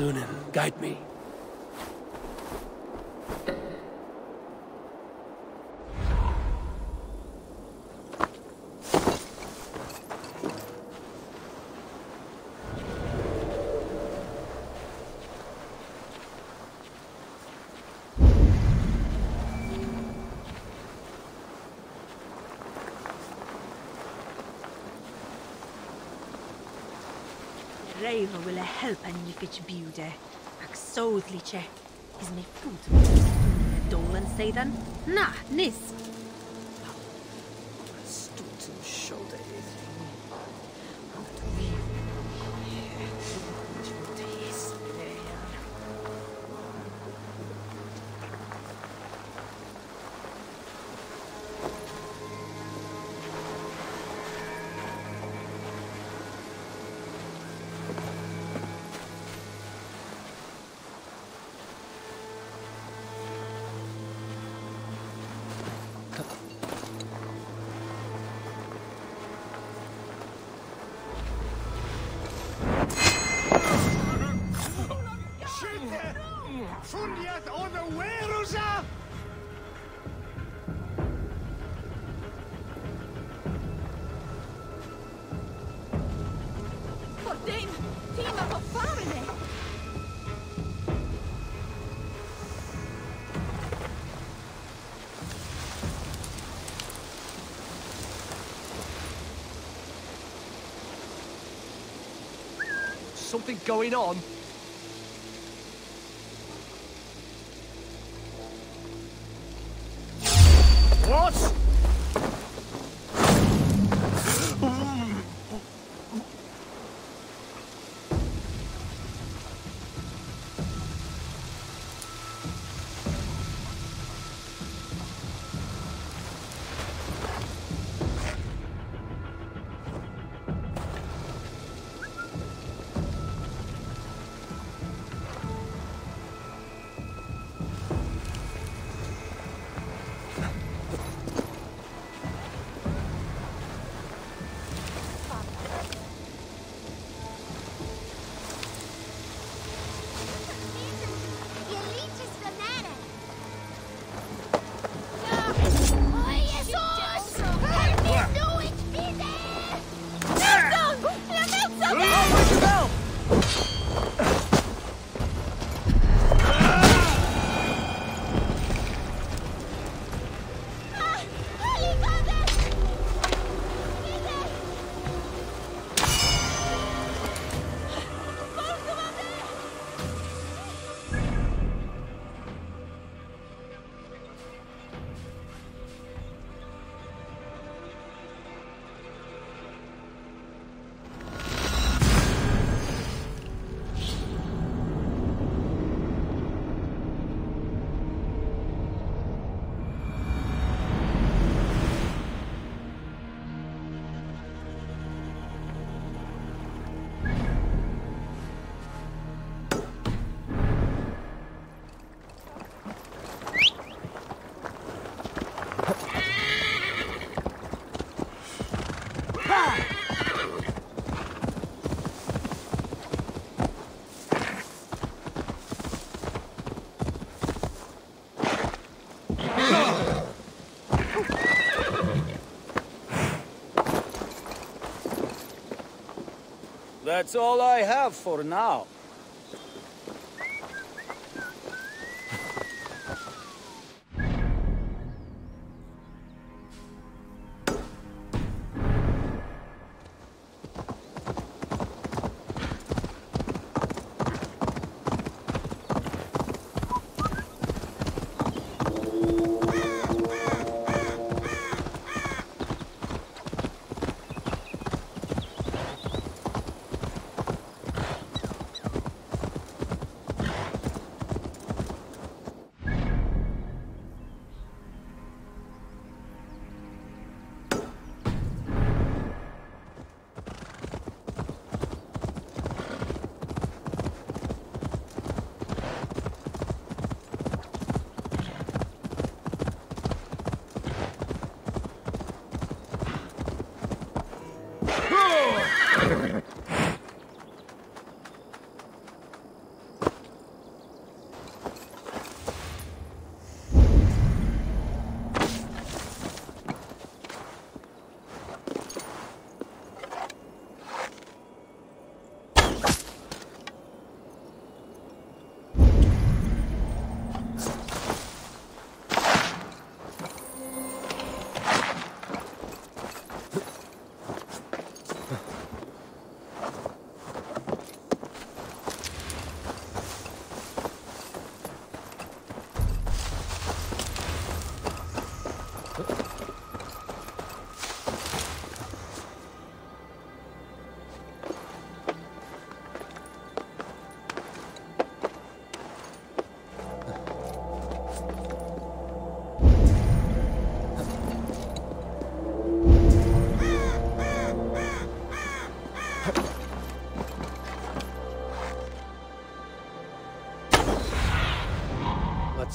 Sunan, guide me. Reiva ville helpa nikich bjude. Ak soudliche. Is me foot. Dolan seidan? Na, nis. Something going on? That's all I have for now.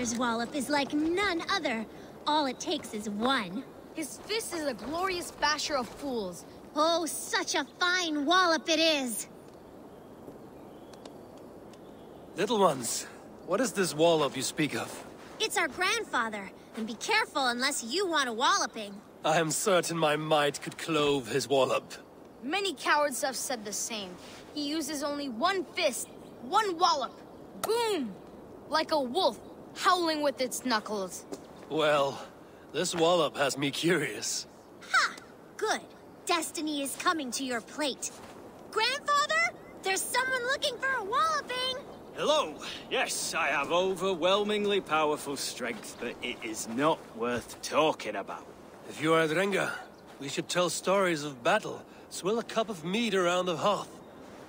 Grandfather grandfather's wallop is like none other. All it takes is one. His fist is a glorious basher of fools. Oh, such a fine wallop it is! Little ones, what is this wallop you speak of? It's our grandfather, and be careful unless you want a walloping. I am certain my might could clove his wallop. Many cowards have said the same. He uses only one fist, one wallop. Boom! Like a wolf, howling with its knuckles. Well, this wallop has me curious. Ha! Good. Destiny is coming to your plate. Grandfather? There's someone looking for a walloping! Hello. Yes, I have overwhelmingly powerful strength, but it is not worth talking about. If you are drengr, we should tell stories of battle, swill a cup of mead around the hearth,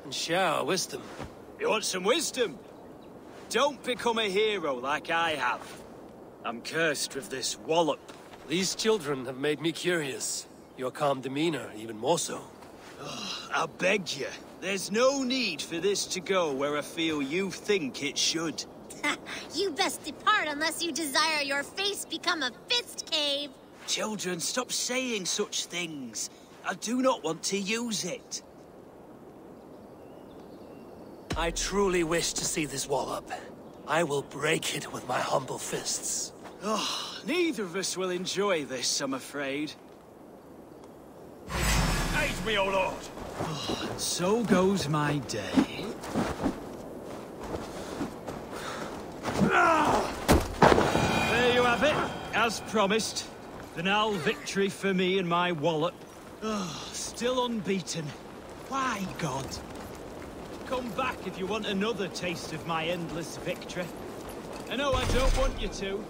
and share our wisdom. You want some wisdom? Don't become a hero like I have. I'm cursed with this wallop. These children have made me curious. Your calm demeanor, even more so. I beg you, there's no need for this to go where I feel you think it should. you best depart unless you desire your face become a fist cave. Children, stop saying such things. I do not want to use it. I truly wish to see this wallop. I will break it with my humble fists. Oh, neither of us will enjoy this, I'm afraid. Aid me, O Lord! Ah, so goes my day. There you have it, as promised. Banal victory for me and my wallop. Oh, still unbeaten. Why, God? Come back if you want another taste of my endless victory. I know I don't want you to.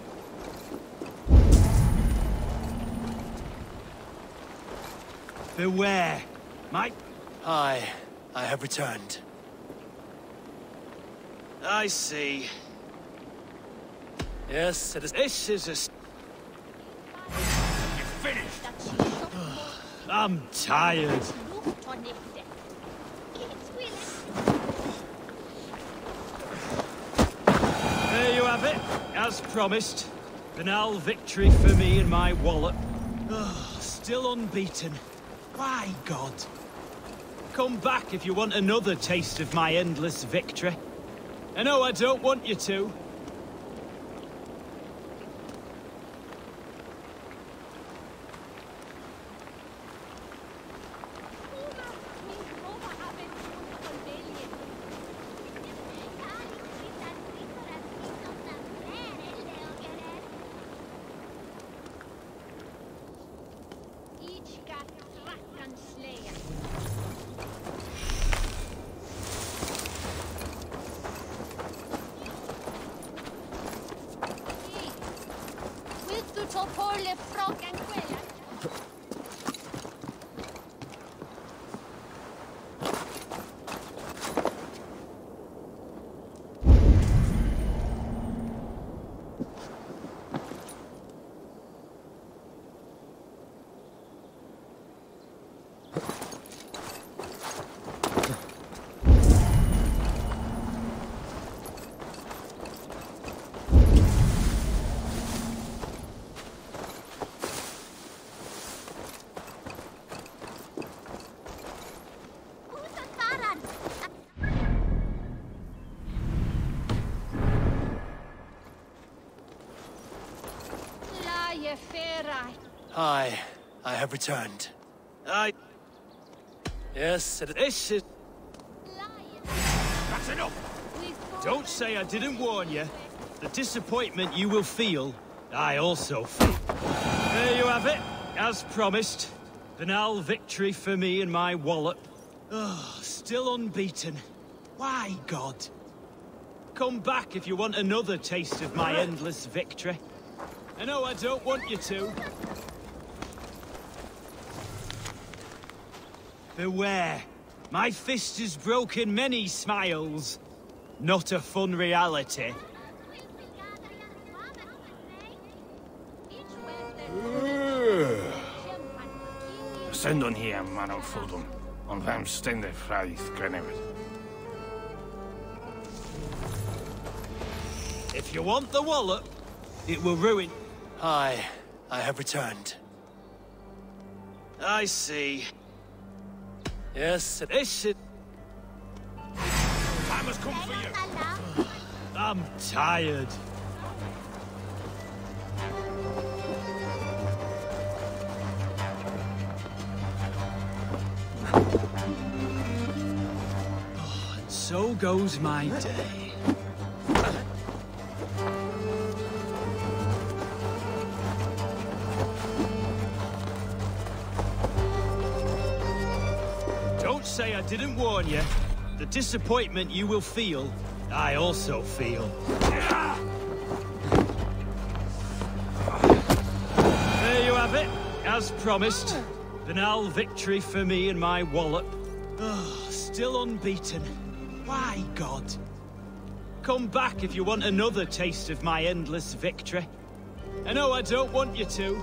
Beware. My... I... I have returned. I see. Yes, it is... This is a... s- Finished! I'm tired. There you have it, as promised. Banal victory for me and my wallet. Oh, still unbeaten. Why, God? Come back if you want another taste of my endless victory. I know I don't want you to. Vill du ta på dig fraken själv? Utan faran! Laje ferai. I... I have returned. I... Yes, it is... This is... That's enough! Don't say I didn't warn you. The disappointment you will feel, I also feel. There you have it, as promised. Banal victory for me and my wallop. Oh, still unbeaten. Why, God? Come back if you want another taste of my endless victory. I know I don't want you to. Beware. My fist has broken many smiles. Not a fun reality. Send on here, man of Fulham. On vem stände Fraith Grenevit. If If you want the wallop, it will ruin... Hi, I have returned. I see. Yes, This is... Time has come for you. I'm tired. Oh, so goes my day. Say I didn't warn you. The disappointment you will feel, I also feel. There you have it, as promised. Banal victory for me and my wallop. Oh, still unbeaten. Why, God? Come back if you want another taste of my endless victory. I know I don't want you to.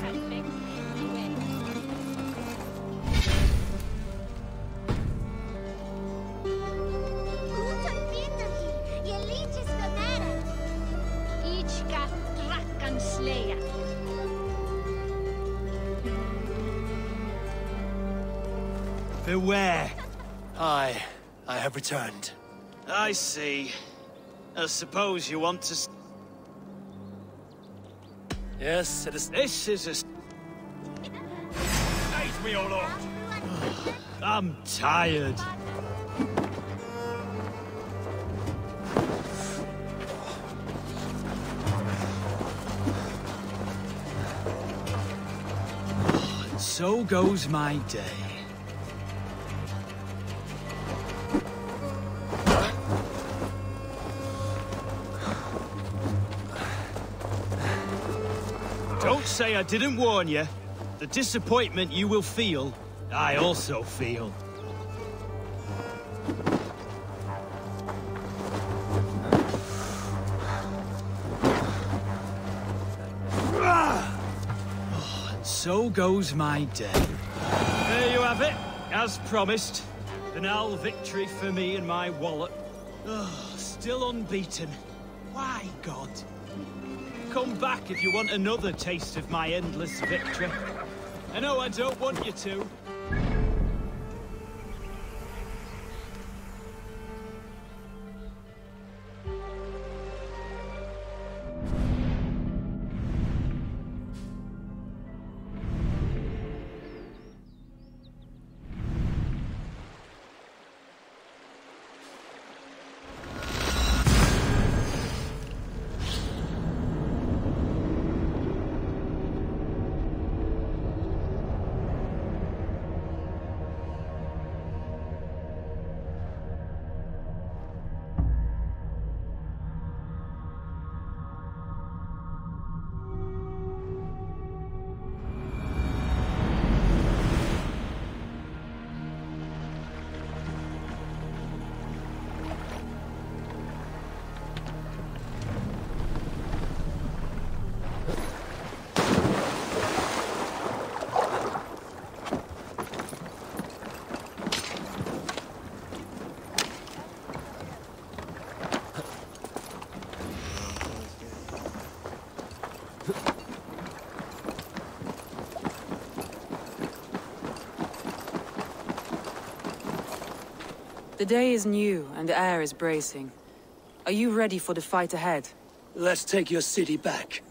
Beware. Hi, I have returned. I see. I suppose you want to... Yes, it is. This is a... me, O Lord. I'm tired. So goes my day. Say I didn't warn you. The disappointment you will feel, I also feel. Oh, and so goes my day. There you have it, as promised. Banal victory for me and my wallet. Oh, still unbeaten. Why, God? Come back if you want another taste of my endless victory. I know I don't want you to. The day is new and the air is bracing. Are you ready for the fight ahead? Let's take your city back.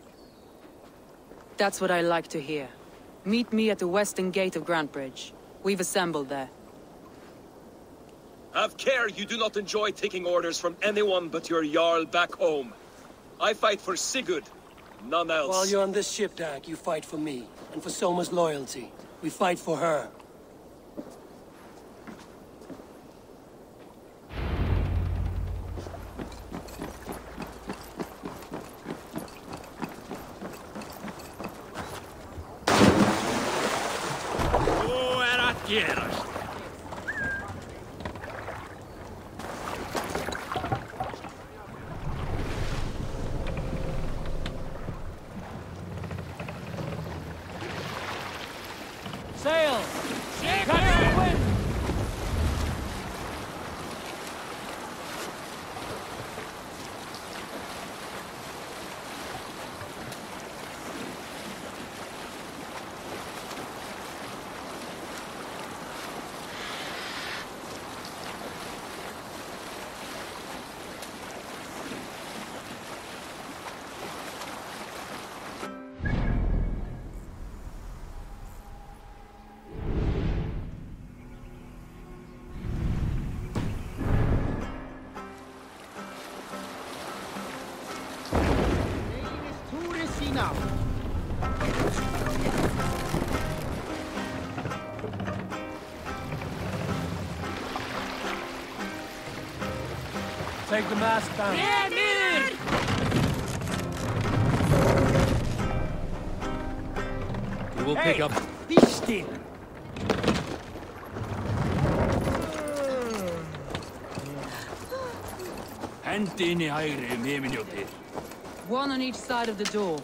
That's what I like to hear. Meet me at the western gate of Grantbridge. We've assembled there. Have care you do not enjoy taking orders from anyone but your Jarl back home. I fight for Sigurd, none else. While you're on this ship, Dag, you fight for me, and for Soma's loyalty. We fight for her. Take the mask down. We will pick up. Be still. Hämtini häiri mieminuti. One on each side of the door.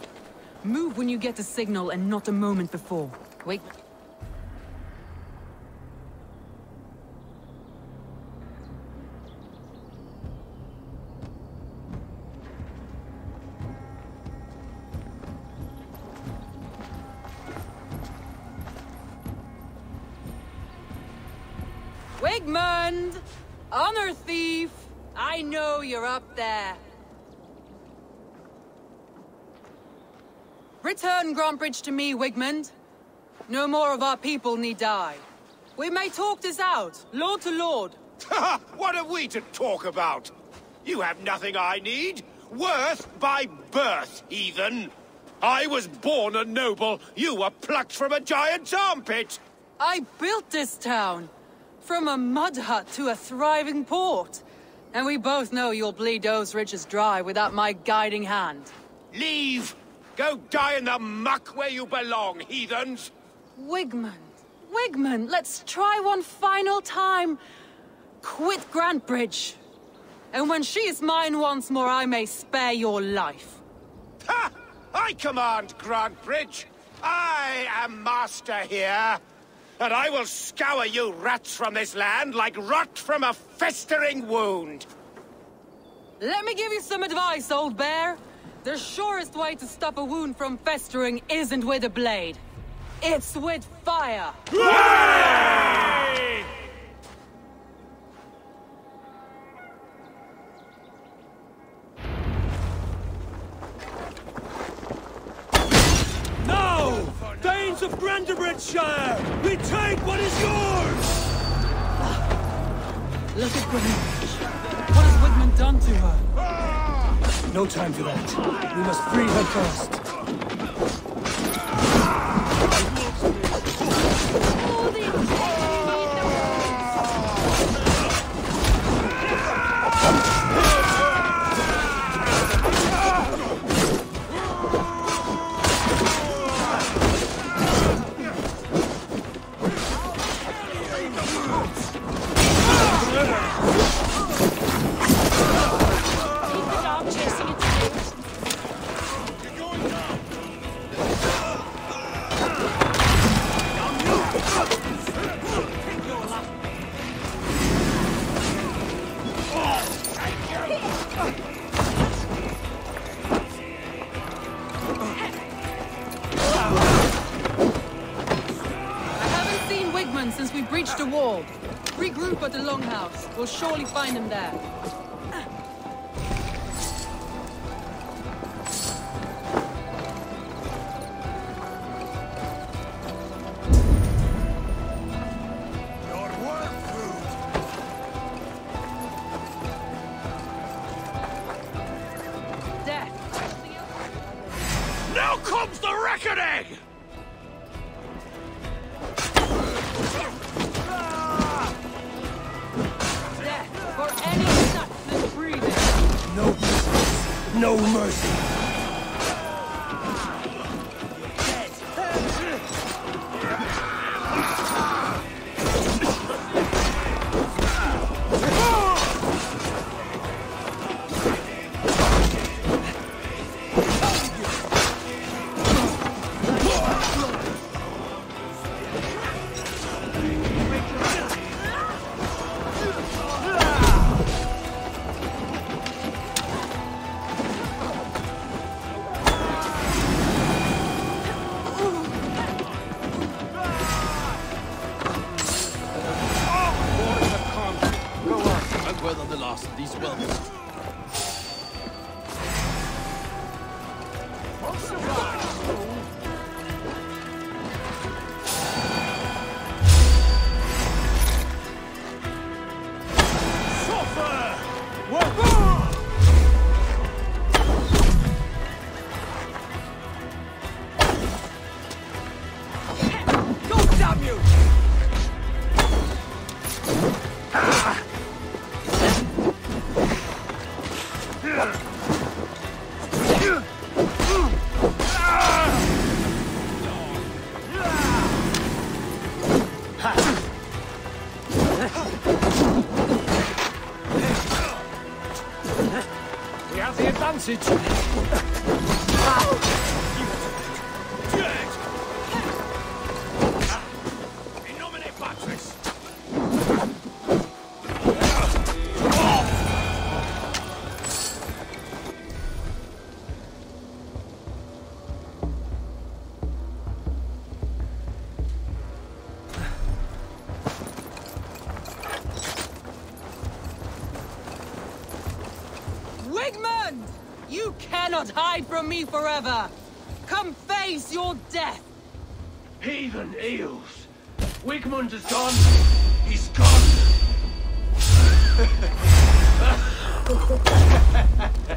Move when you get the signal and not a moment before. Wait. Return Grantbridge to me, Wigmund. No more of our people need die. We may talk this out, lord to lord. what are we to talk about? You have nothing I need. Worth by birth, heathen. I was born a noble. You were plucked from a giant's armpit. I built this town. From a mud hut to a thriving port. And we both know you'll bleed those riches dry without my guiding hand. Leave! Go die in the muck where you belong, heathens! Wigmund, Wigmund, let's try one final time. Quit Grantbridge. And when she is mine once more, I may spare your life. Ha! I command Grantbridge. I am master here. And I will scour you rats from this land like rot from a festering wound. Let me give you some advice, old bear. The surest way to stop a wound from festering isn't with a blade. It's with fire. No! Danes of Grantebridgescire! Retake what is yours! Look at Grantbridge. What has Wigmund done to her? Ah! No time for that. We must free her first. We'll surely find him there. No mercy. Cannot hide from me forever! Come face your death! Heathen eels. Wigmund is gone. He's gone.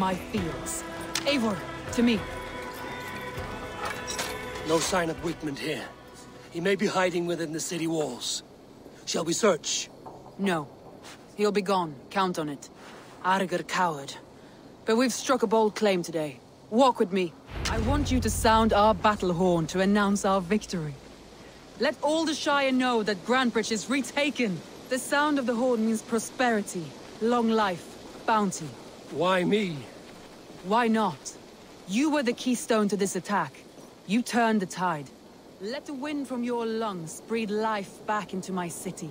my fields. Eivor, to me. No sign of Wigmund here. He may be hiding within the city walls. Shall we search? No. He'll be gone, count on it. Arger coward. But we've struck a bold claim today. Walk with me. I want you to sound our battle horn to announce our victory. Let all the Shire know that Grantbridge is retaken. The sound of the horn means prosperity, long life, bounty. Why me? Why not? You were the keystone to this attack. You turned the tide. Let the wind from your lungs breathe life back into my city.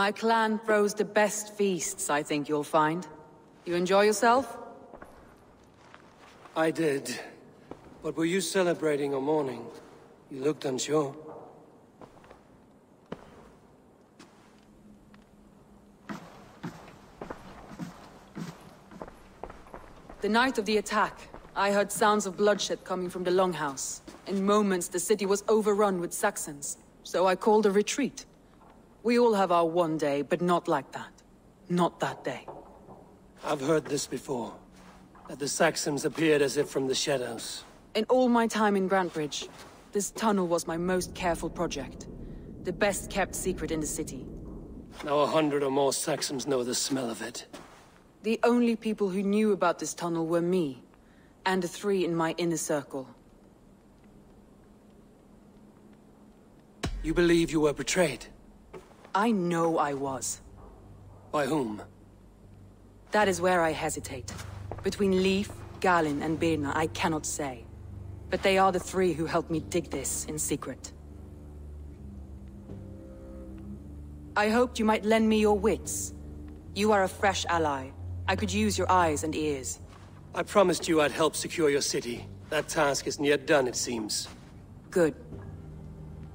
My clan throws the best feasts, I think you'll find. You enjoy yourself? I did. But were you celebrating or mourning? You looked unsure. The night of the attack, I heard sounds of bloodshed coming from the Longhouse. In moments, the city was overrun with Saxons, so I called a retreat. We all have our one day, but not like that. Not that day. I've heard this before. That the Saxons appeared as if from the shadows. In all my time in Grantebridge, this tunnel was my most careful project. The best kept secret in the city. Now a hundred or more Saxons know the smell of it. The only people who knew about this tunnel were me, and the three in my inner circle. You believe you were betrayed? I know I was. By whom? That is where I hesitate. Between Leif, Galinn, and Birna, I cannot say. But they are the three who helped me dig this in secret. I hoped you might lend me your wits. You are a fresh ally. I could use your eyes and ears. I promised you I'd help secure your city. That task isn't yet done, it seems. Good.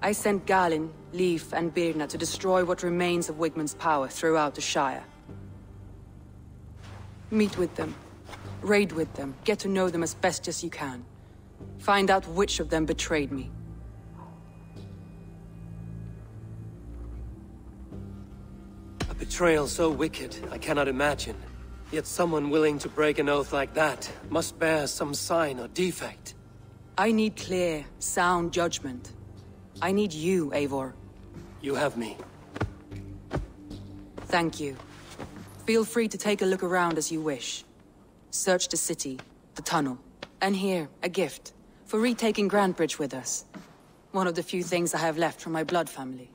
I sent Galinn, Leif, and Birna to destroy what remains of Wigmund's power throughout the Shire. Meet with them. Raid with them. Get to know them as best as you can. Find out which of them betrayed me. A betrayal so wicked, I cannot imagine. Yet someone willing to break an oath like that must bear some sign or defect. I need clear, sound judgment. I need you, Eivor. You have me. Thank you. Feel free to take a look around as you wish. Search the city, the tunnel, and here, a gift, for retaking Grantebridge with us. One of the few things I have left from my blood family.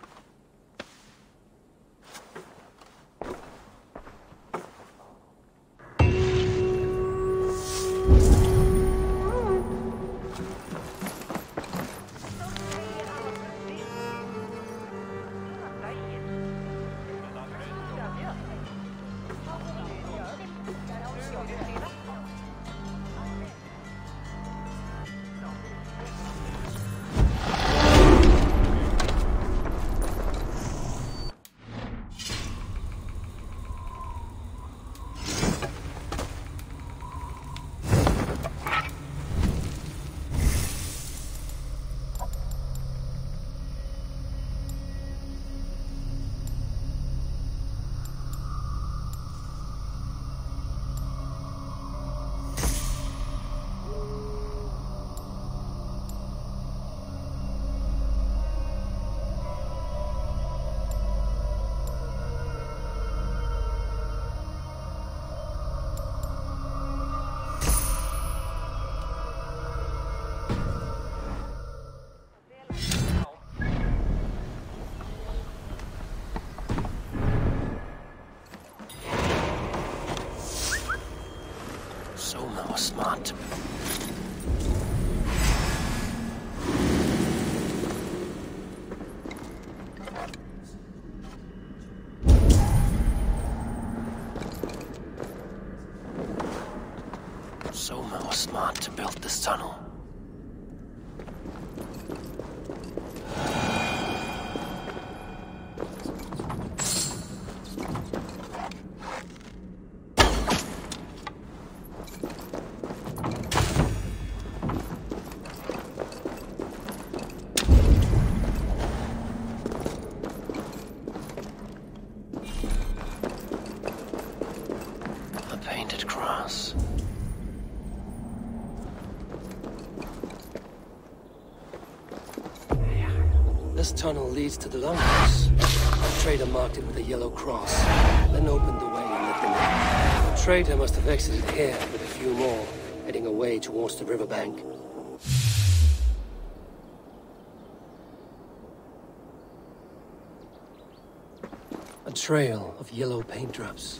Smart. Soma was smart to build this tunnel. A painted cross. This tunnel leads to the longhouse. The trader marked it with a yellow cross, then opened the way and let them in. The trader must have exited here with a few more, heading away towards the riverbank. A trail of yellow paint drops.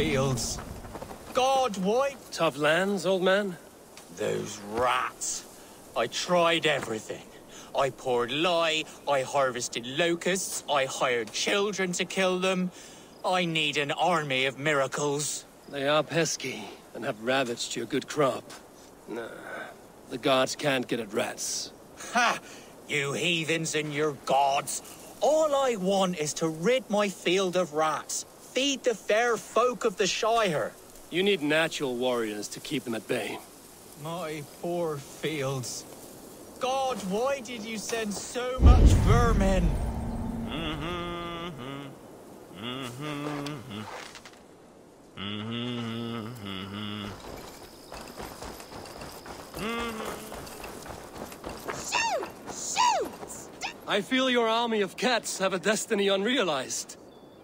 Fields. God, why? Tough lands, old man? Those rats. I tried everything. I poured lye, I harvested locusts, I hired children to kill them. I need an army of miracles. They are pesky and have ravaged your good crop. Nah, the gods can't get at rats. Ha! You heathens and your gods. All I want is to rid my field of rats. Feed the fair folk of the Shire. You need natural warriors to keep them at bay. My poor fields. God, why did you send so much vermin? Shoot! Shoot! I feel your army of cats have a destiny unrealized.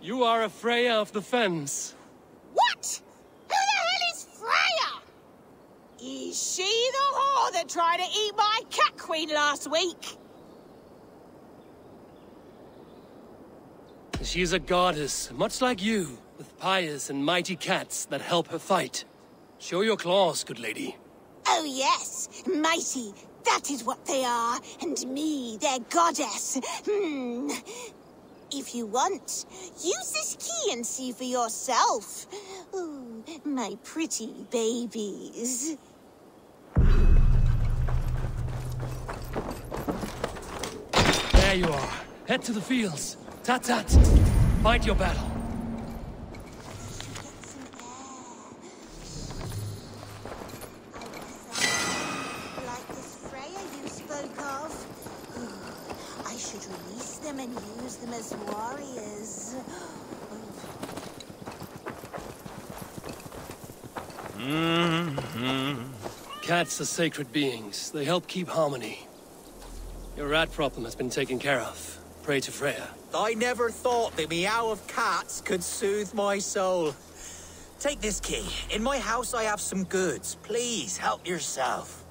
You are a Freya of the Fens. What? Who the hell is Freya? Is she the whore that tried to eat my cat queen last week? She is a goddess, much like you, with pious and mighty cats that help her fight. Show your claws, good lady. Oh yes, mighty. That is what they are, and me, their goddess. Hmm. If you want, use this key and see for yourself. Ooh, my pretty babies. There you are. Head to the fields. Tat tat. Fight your battle. Like this Freya you spoke of. I should release them and use them as warriors. Cats are sacred beings. They help keep harmony. Your rat problem has been taken care of. Pray to Freya. I never thought the meow of cats could soothe my soul. Take this key. In my house I have some goods. Please help yourself.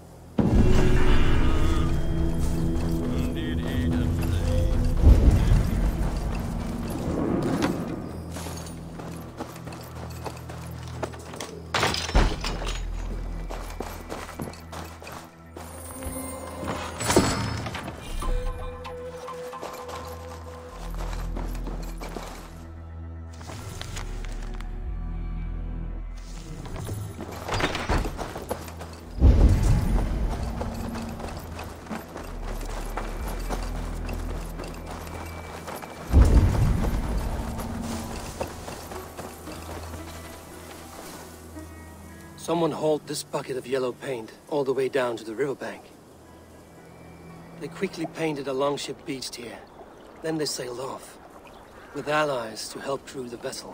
Someone hauled this bucket of yellow paint all the way down to the riverbank. They quickly painted a longship beached here. Then they sailed off, with allies to help crew the vessel.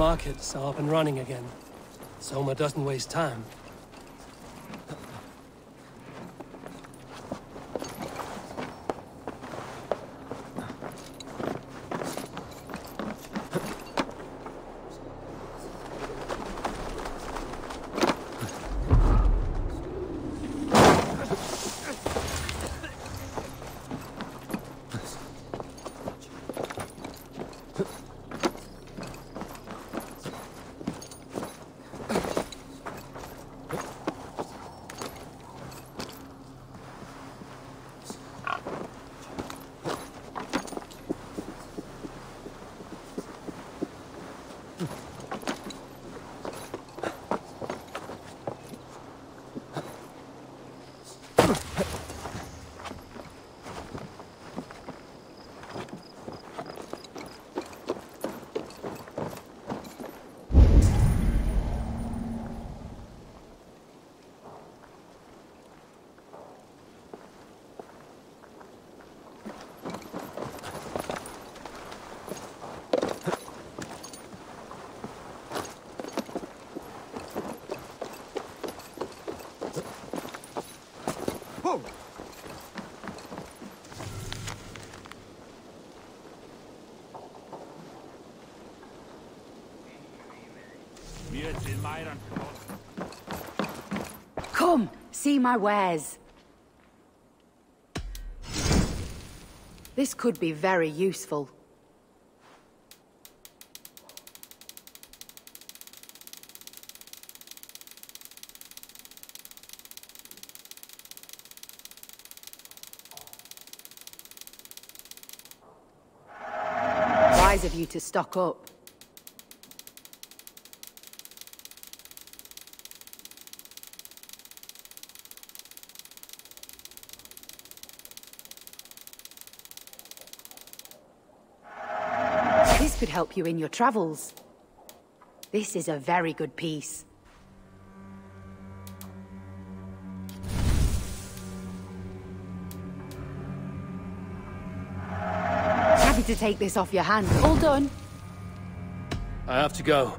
Markets are up and running again. Soma doesn't waste time. Come, see my wares. This could be very useful. Wise of you to stock up. Could help you in your travels. This is a very good piece. Happy to take this off your hands. All done. I have to go.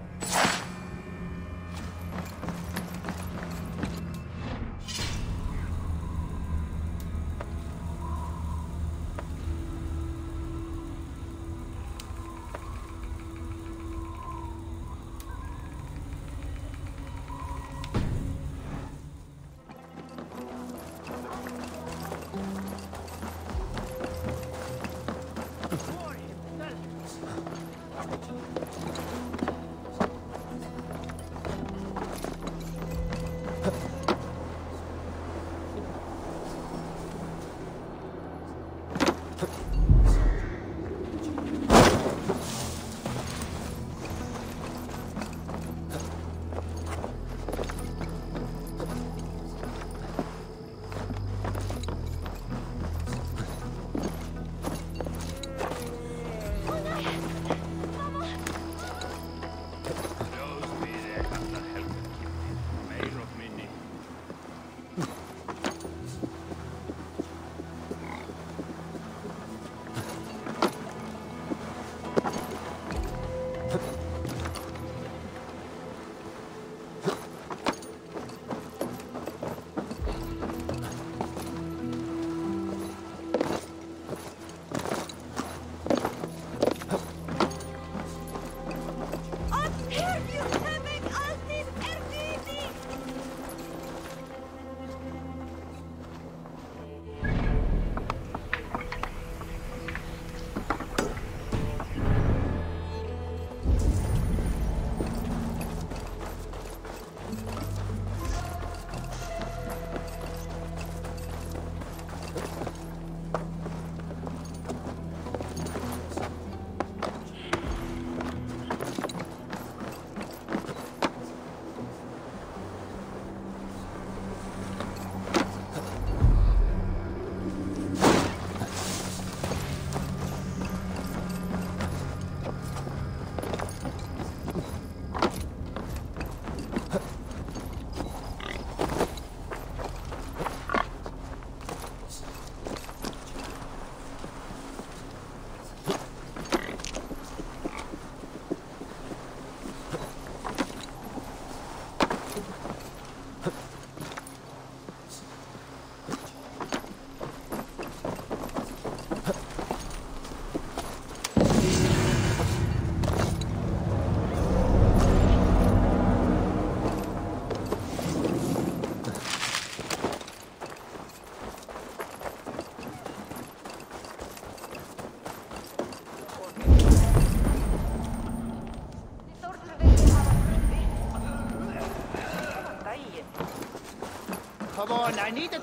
Come I need it.